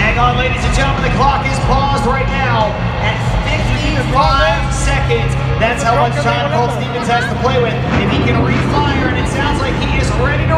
Hang on, ladies and gentlemen. the clock is paused right now at 55 seconds. That's how much time Colt Stephens has to play with. If he can refire, and it sounds like he is ready